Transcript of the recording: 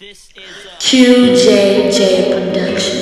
Uh, QJJ Productions.